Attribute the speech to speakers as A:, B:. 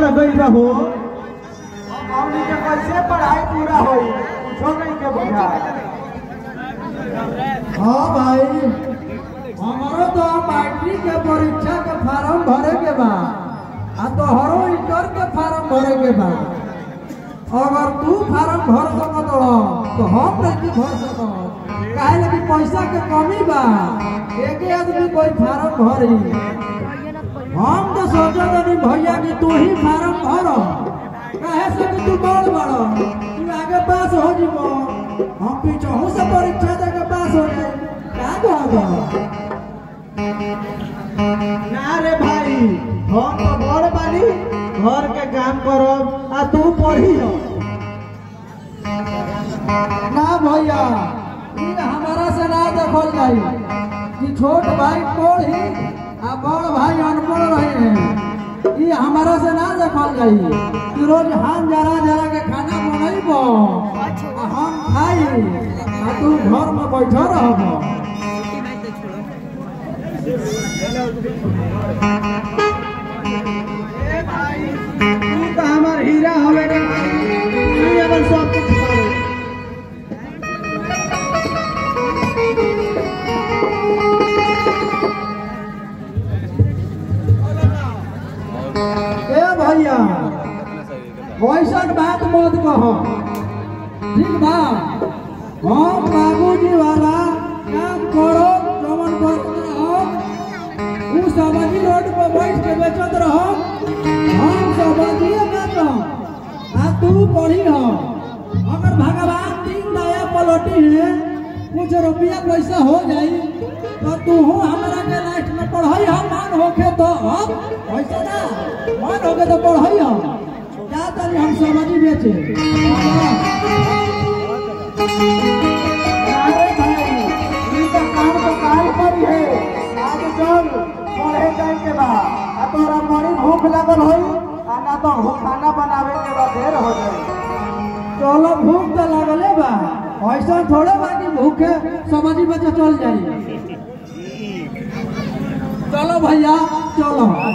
A: पढ़ गई रहो
B: हमनी के कैसे पढ़ाई पूरा होई कुछो नहीं के बुझा
A: हाँ भाई हमारो तो मैट्रिक के परीक्षा के फार्म भरे के बा आ तोहरो इंटर के फार्म भरे के बा अगर तू फार्म भर सकत हो तो हम नहीं भर सकत काहे लगी पैसा के कमी बा एके आदमी कोई फार्म भरी हम तो सोचत नहीं भैया कि तू ही फार्म भर काहे से कि तू बड़ बड़ तू आगे पास हो जीबो हम पीछे से परीक्षा दे के पास हो जाए। का कहत
B: ना रे भाई हम तो बड़ बानी घर के काम करब आ तू पढ़ी हो।
A: ना भैया ई हमारा से ना देखल जाई। कि छोट भाई पढ़ी आ बड़ ई हमारा से ना देखा जाई कि रोज हम जरा जरा के खाना बनाई बो हम खाई आ तू घर में बैठल रहबो भैया वैसन बात मत कह। ठीक बा? हम बाबूजी वाला, काम करो जमन पर उ रोड पर बैठ के बेचत रहो कुछ रुपया पैसा हो जाई तो तू हो हमरा के लास्ट में पढ़ाई हम मान होके तो हम पैसा ना? मान होके तो पढ़ाई हम। जा तनी हम सब्ज़ी बेचे।
B: ई तो काम तो है तोरा बड़ी भूख लागल आ ना तो खाना बनावे के बा देर हो जाए।
A: चलो भूख तो लगले बा। ऐसा थोड़े बाकी भूखे सब्ज़ी बेचे चल जाइए चलो भैया चलो।
B: हाँ